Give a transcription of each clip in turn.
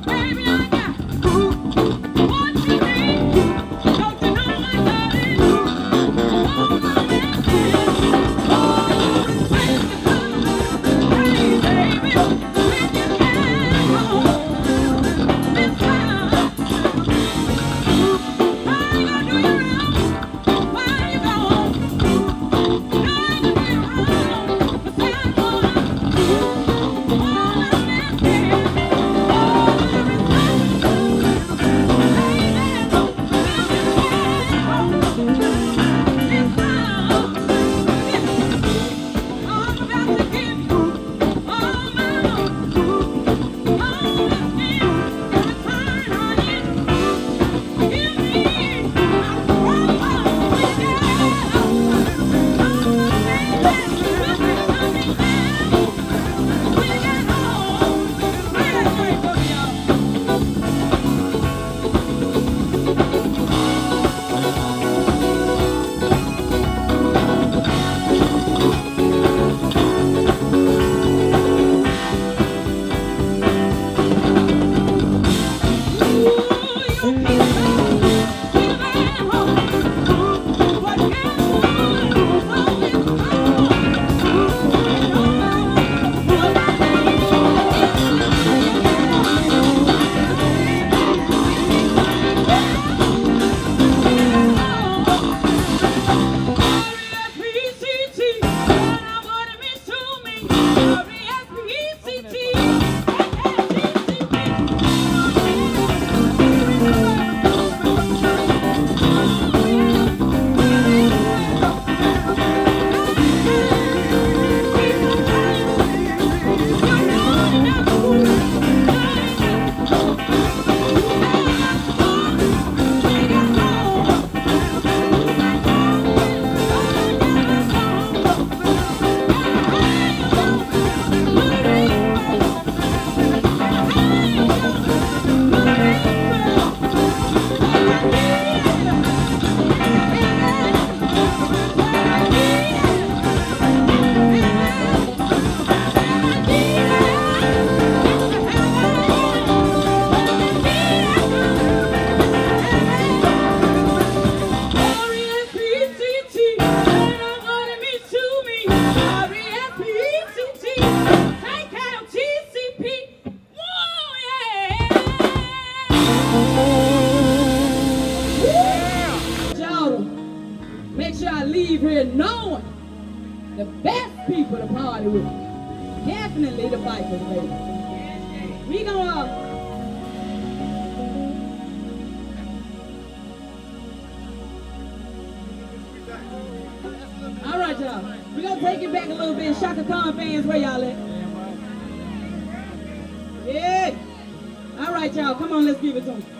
Baby, with. Definitely the Bible, baby. We gonna. All right, y'all. We're going to take it back a little bit. Chaka Khan fans, where y'all at? Yeah. All right, y'all. Come on, let's give it to them.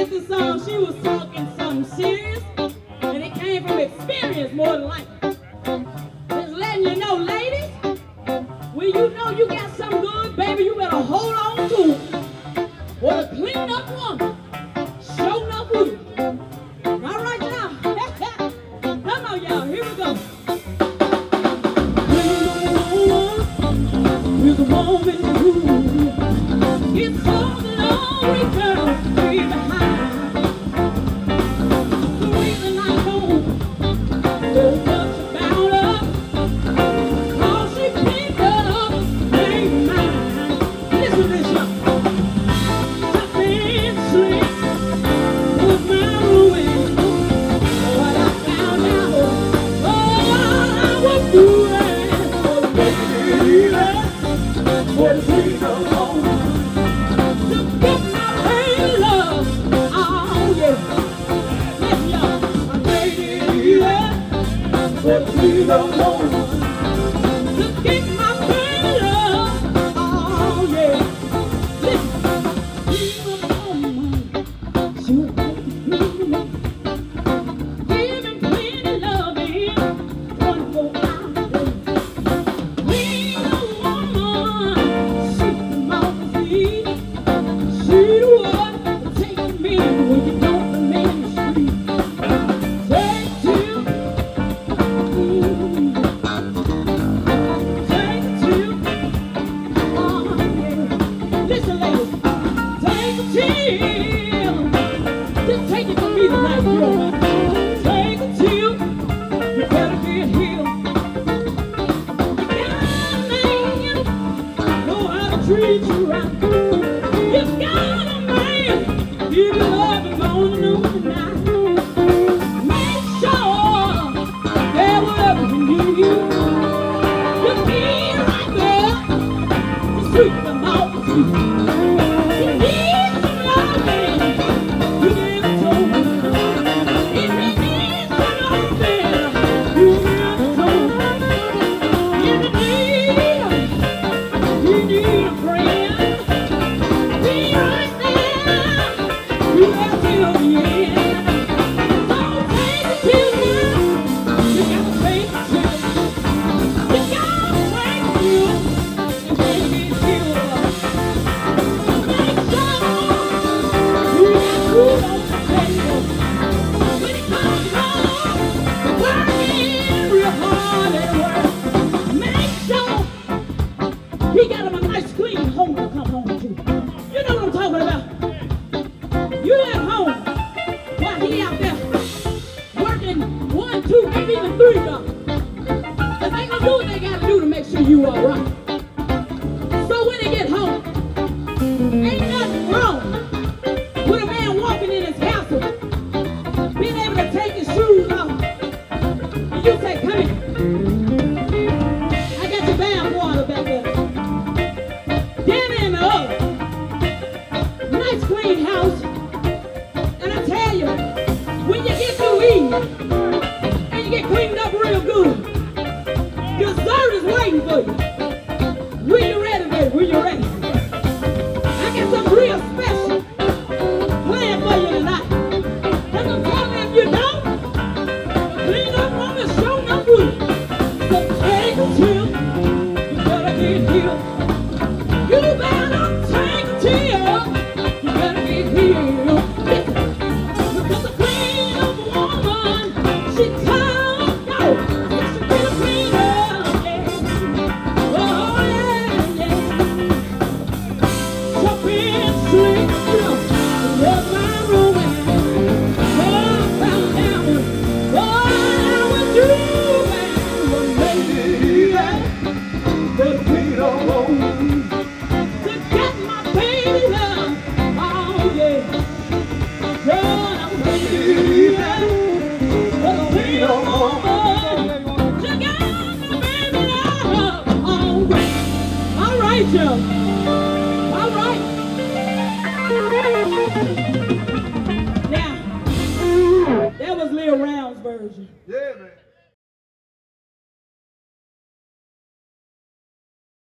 Kiss's song, she was talking something serious, and it came from experience more than life. Just letting you know, ladies, when you know you got something good, baby, you better hold on to it. What a clean up woman. Show enough wood. All right, y'all. Come on, y'all. Here we go. Is a woman who gets so lonely, girls. she's Yes. You all right. Love.